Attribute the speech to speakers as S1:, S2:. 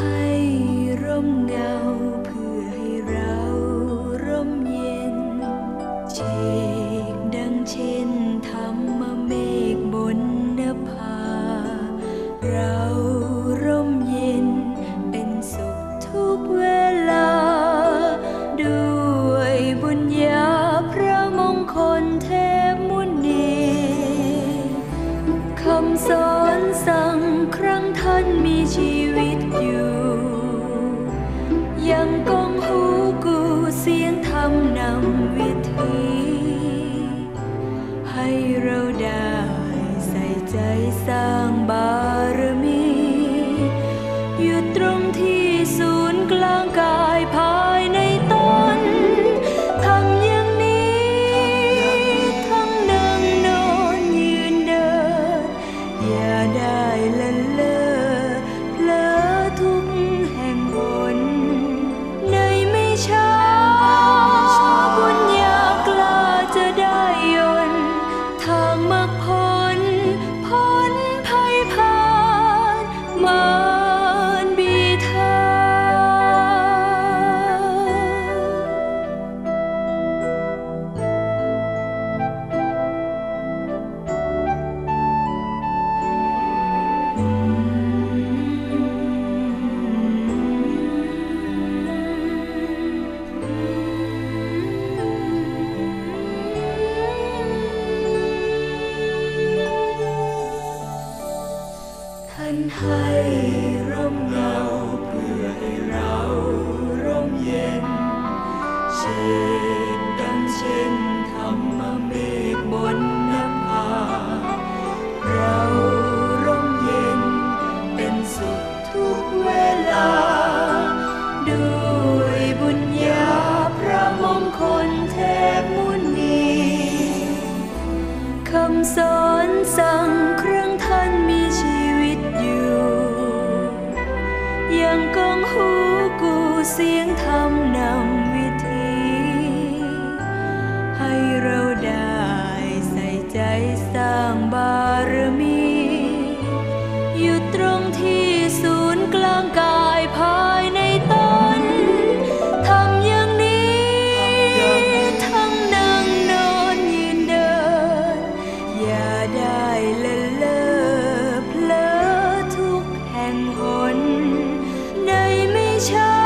S1: ให้ร่มเงาเพื่อให้เราร่มเย็น เชกดังเช่นธรรมเมฆบนนภา เราร่มเย็นเป็นสุขทุกเวลาดยบุญญาพระมงคลเทพมุนีคำสอนสั่งครั้งท่านมีชีวิต เราได้ใส่ใจสร้างบ้าน สั่งครั้งท่านมีชีวิตอยู่ ยังกังหูกูเสียงธรรมนำวิธี ให้เราได้ใส่ใจสร้างบารมี อยู่ตรงที่ศูนย์กลางกาย 秋。